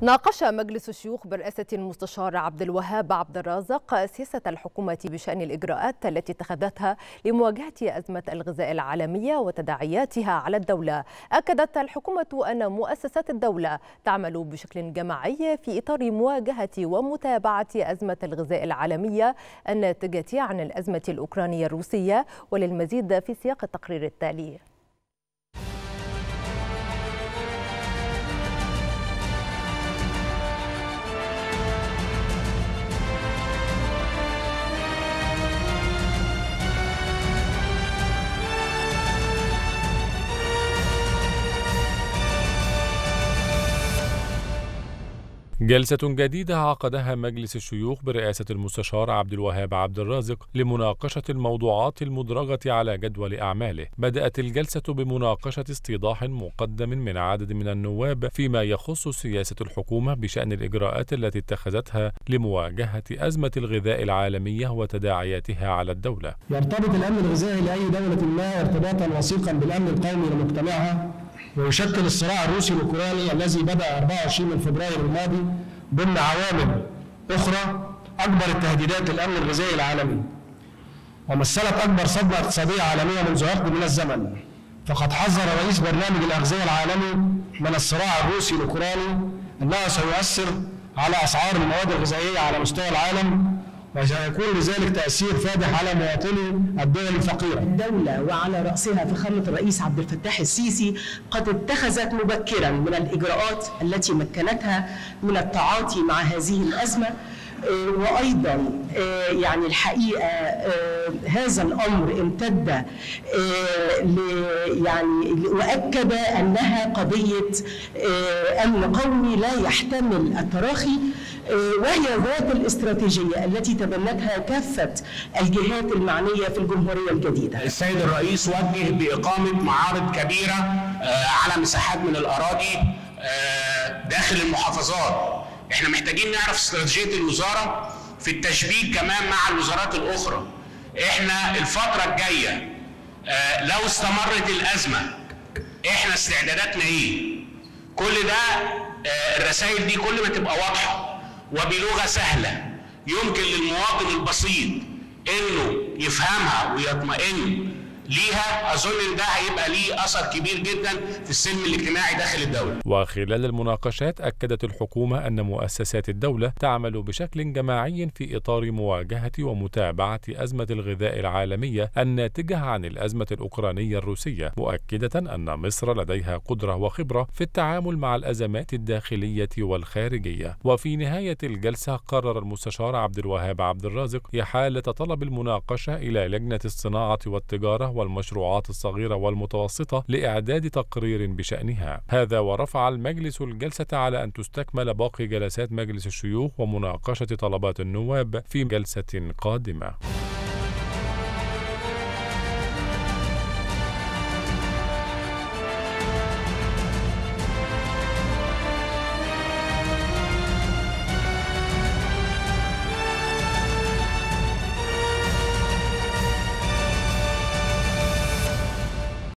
ناقش مجلس الشيوخ برئاسة المستشار عبد الوهاب عبد الرازق سياسة الحكومة بشأن الإجراءات التي اتخذتها لمواجهة أزمة الغذاء العالمية وتداعياتها على الدولة. أكدت الحكومة أن مؤسسات الدولة تعمل بشكل جماعي في إطار مواجهة ومتابعة أزمة الغذاء العالمية الناتجة عن الأزمة الأوكرانية الروسية وللمزيد في سياق التقرير التالي. جلسة جديدة عقدها مجلس الشيوخ برئاسة المستشار عبد الوهاب عبد الرازق لمناقشة الموضوعات المدرجة على جدول أعماله. بدأت الجلسة بمناقشة استيضاح مقدم من عدد من النواب فيما يخص سياسة الحكومة بشأن الإجراءات التي اتخذتها لمواجهة أزمة الغذاء العالمية وتداعياتها على الدولة. يرتبط الأمن الغذائي لأي دولة ما ارتباطا وثيقا بالأمن القومي لمجتمعها ويشكل الصراع الروسي الأوكراني الذي بدأ 24 من فبراير الماضي ضمن عوامل أخرى أكبر التهديدات للأمن الغذائي العالمي ومثلت أكبر صدمة اقتصادية عالمية منذ عقد من الزمن. فقد حذر رئيس برنامج الأغذية العالمي من الصراع الروسي الأوكراني أنه سيؤثر على أسعار المواد الغذائية على مستوى العالم وسيكون لذلك تأثير فادح على مواطني الدول الفقيرة. الدولة وعلى رأسها فخامة الرئيس عبد الفتاح السيسي قد اتخذت مبكرا من الإجراءات التي مكنتها من التعاطي مع هذه الأزمة وأيضا يعني الحقيقة هذا الأمر امتد يعني واكد أنها قضية أمن قومي لا يحتمل التراخي. وهي ذات الاستراتيجية التي تبنتها كافة الجهات المعنية في الجمهورية الجديدة. السيد الرئيس وجه بإقامة معارض كبيرة على مساحات من الأراضي داخل المحافظات. إحنا محتاجين نعرف استراتيجية الوزارة في التشبيك كمان مع الوزارات الأخرى. إحنا الفترة الجاية آه لو استمرت الأزمة إحنا استعداداتنا إيه؟ كل ده الرسائل دي كل ما تبقى واضحة. وبلغة سهلة يمكن للمواطن البسيط إنه يفهمها ويطمئن ليها أظن إن ده هيبقى ليه أثر كبير جدا في السلم الاجتماعي داخل الدولة. وخلال المناقشات أكدت الحكومة أن مؤسسات الدولة تعمل بشكل جماعي في إطار مواجهة ومتابعة أزمة الغذاء العالمية الناتجة عن الأزمة الأوكرانية الروسية، مؤكدة أن مصر لديها قدرة وخبرة في التعامل مع الأزمات الداخلية والخارجية. وفي نهاية الجلسة قرر المستشار عبد الوهاب عبد الرازق إحالة طلب المناقشة إلى لجنة الصناعة والتجارة والمشروعات الصغيرة والمتوسطة لإعداد تقرير بشأنها. هذا ورفع المجلس الجلسة على أن تستكمل باقي جلسات مجلس الشيوخ ومناقشة طلبات النواب في جلسة قادمة.